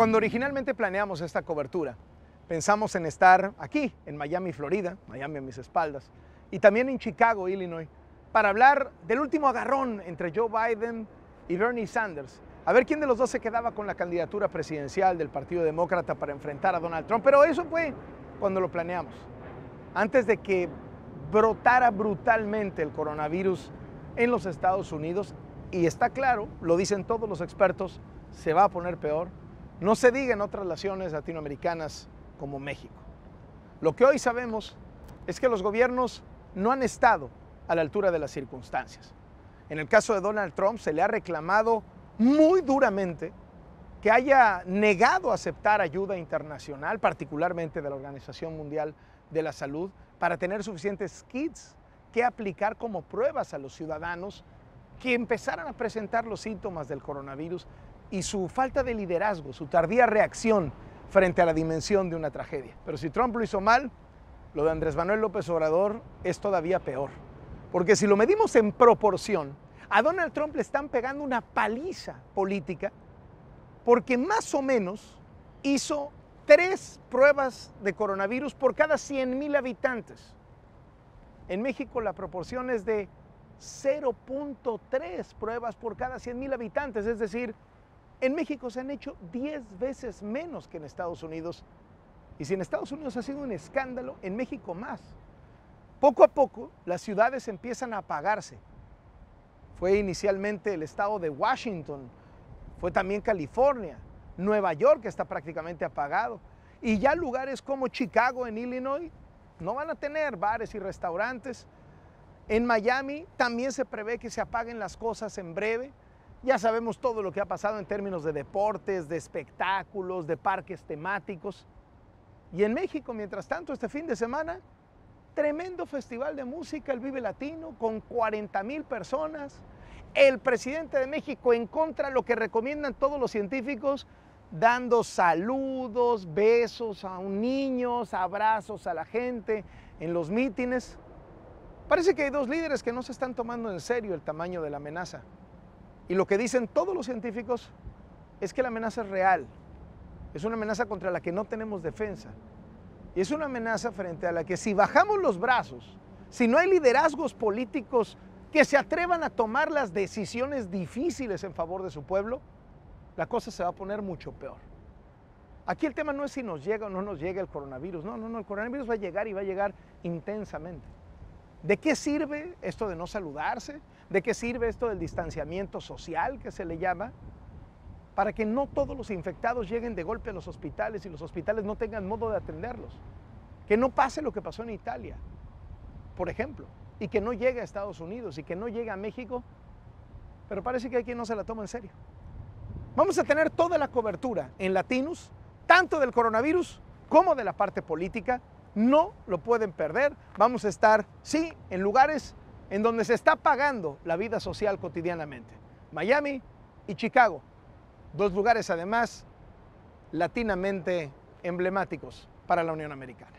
Cuando originalmente planeamos esta cobertura, pensamos en estar aquí, en Miami, Florida, Miami a mis espaldas, y también en Chicago, Illinois, para hablar del último agarrón entre Joe Biden y Bernie Sanders. A ver quién de los dos se quedaba con la candidatura presidencial del Partido Demócrata para enfrentar a Donald Trump. Pero eso fue cuando lo planeamos. Antes de que brotara brutalmente el coronavirus en los Estados Unidos, y está claro, lo dicen todos los expertos, se va a poner peor. No se diga en otras naciones latinoamericanas como México. Lo que hoy sabemos es que los gobiernos no han estado a la altura de las circunstancias. En el caso de Donald Trump se le ha reclamado muy duramente que haya negado aceptar ayuda internacional, particularmente de la Organización Mundial de la Salud, para tener suficientes kits que aplicar como pruebas a los ciudadanos que empezaran a presentar los síntomas del coronavirus y su falta de liderazgo, su tardía reacción frente a la dimensión de una tragedia. Pero si Trump lo hizo mal, lo de Andrés Manuel López Obrador es todavía peor. Porque si lo medimos en proporción, a Donald Trump le están pegando una paliza política porque más o menos hizo tres pruebas de coronavirus por cada 100 mil habitantes. En México la proporción es de 0.3 pruebas por cada 100 mil habitantes, es decir, en México se han hecho 10 veces menos que en Estados Unidos. Y si en Estados Unidos ha sido un escándalo, en México más. Poco a poco las ciudades empiezan a apagarse. Fue inicialmente el estado de Washington, fue también California, Nueva York está prácticamente apagado. Y ya lugares como Chicago en Illinois no van a tener bares y restaurantes. En Miami también se prevé que se apaguen las cosas en breve. Ya sabemos todo lo que ha pasado en términos de deportes, de espectáculos, de parques temáticos. Y en México, mientras tanto, este fin de semana, tremendo festival de música, el Vive Latino, con 40 mil personas. El presidente de México en contra de lo que recomiendan todos los científicos, dando saludos, besos a un niños, abrazos a la gente en los mítines. Parece que hay dos líderes que no se están tomando en serio el tamaño de la amenaza. Y lo que dicen todos los científicos es que la amenaza es real. Es una amenaza contra la que no tenemos defensa. Y es una amenaza frente a la que si bajamos los brazos, si no hay liderazgos políticos que se atrevan a tomar las decisiones difíciles en favor de su pueblo, la cosa se va a poner mucho peor. Aquí el tema no es si nos llega o no nos llega el coronavirus. No, no, no, el coronavirus va a llegar y va a llegar intensamente. ¿De qué sirve esto de no saludarse? ¿De qué sirve esto del distanciamiento social que se le llama? Para que no todos los infectados lleguen de golpe a los hospitales y los hospitales no tengan modo de atenderlos. Que no pase lo que pasó en Italia, por ejemplo, y que no llegue a Estados Unidos y que no llegue a México. Pero parece que hay quien no se la toma en serio. Vamos a tener toda la cobertura en Latinus, tanto del coronavirus como de la parte política. No lo pueden perder. Vamos a estar, sí, en lugares en donde se está pagando la vida social cotidianamente. Miami y Chicago. Dos lugares además latinamente emblemáticos para la Unión Americana.